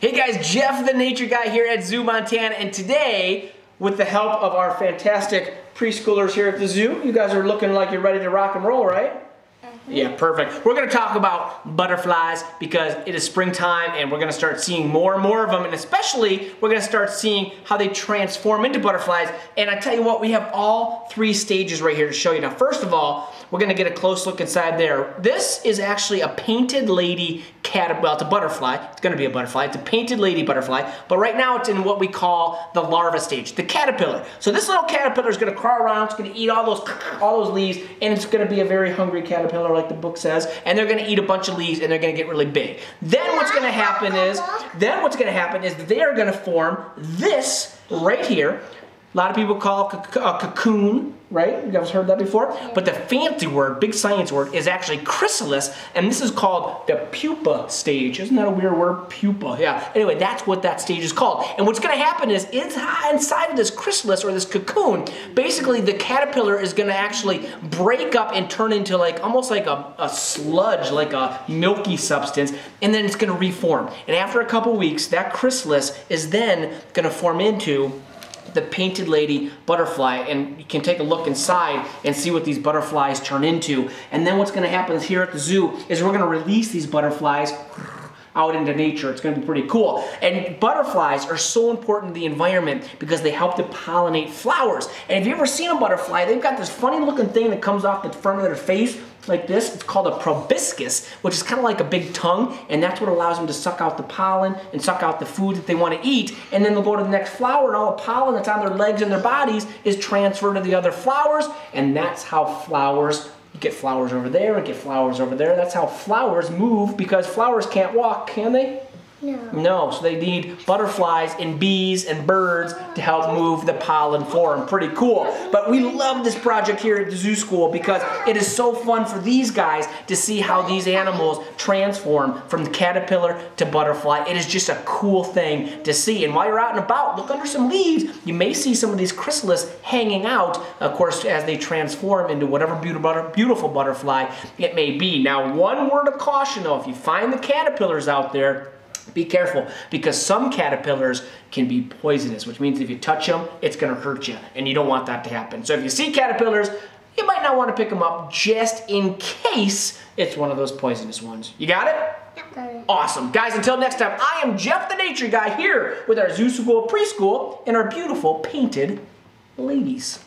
Hey guys, Jeff the Nature Guy here at Zoo Montana, and today, with the help of our fantastic preschoolers here at the zoo, you guys are looking like you're ready to rock and roll, right? Mm-hmm. Yeah, perfect. We're gonna talk about butterflies because it is springtime and we're gonna start seeing more and more of them and especially we're gonna start seeing how they transform into butterflies and I tell you what, we have all three stages right here to show you. Now first of all, we're gonna get a close look inside there. This is actually a painted lady cat, well it's a butterfly, it's gonna be a butterfly, it's a painted lady butterfly, but right now it's in what we call the larva stage, the caterpillar. So this little caterpillar is gonna crawl around, it's gonna eat all those, all those leaves and it's gonna be a very hungry caterpillar like the book says, and they're gonna eat a bunch of leaves and they're gonna get really big. Then what's gonna happen is, then what's gonna happen is they are gonna form this right here. A lot of people call it a cocoon, right? You guys heard that before? But the fancy word, big science word, is actually chrysalis, and this is called the pupa stage. Isn't that a weird word? Pupa, yeah. Anyway, that's what that stage is called. And what's gonna happen is inside of this chrysalis or this cocoon, basically the caterpillar is gonna actually break up and turn into like almost like a, a sludge, like a milky substance, and then it's gonna reform. And after a couple weeks, that chrysalis is then gonna form into the painted lady butterfly and you can take a look inside and see what these butterflies turn into and then what's going to happen here at the zoo is we're going to release these butterflies out into nature. It's going to be pretty cool. And butterflies are so important to the environment because they help to pollinate flowers. And if you've ever seen a butterfly, they've got this funny looking thing that comes off the front of their face like this. It's called a proboscis, which is kind of like a big tongue, and that's what allows them to suck out the pollen and suck out the food that they want to eat. And then they'll go to the next flower, and all the pollen that's on their legs and their bodies is transferred to the other flowers, and that's how flowers you get flowers over there and get flowers over there. That's how flowers move because flowers can't walk, can they? No. No, so they need butterflies and bees and birds to help move the pollen for them. Pretty cool. But we love this project here at the zoo school because it is so fun for these guys to see how these animals transform from the caterpillar to butterfly. It is just a cool thing to see. And while you're out and about, look under some leaves. You may see some of these chrysalis hanging out, of course, as they transform into whatever beautiful butterfly it may be. Now, one word of caution though, if you find the caterpillars out there, be careful because some caterpillars can be poisonous, which means if you touch them, it's going to hurt you, and you don't want that to happen. So if you see caterpillars, you might not want to pick them up just in case it's one of those poisonous ones. You got it? Awesome. Guys, until next time, I am Jeff the Nature Guy here with our Zoo School Preschool and our beautiful painted ladies.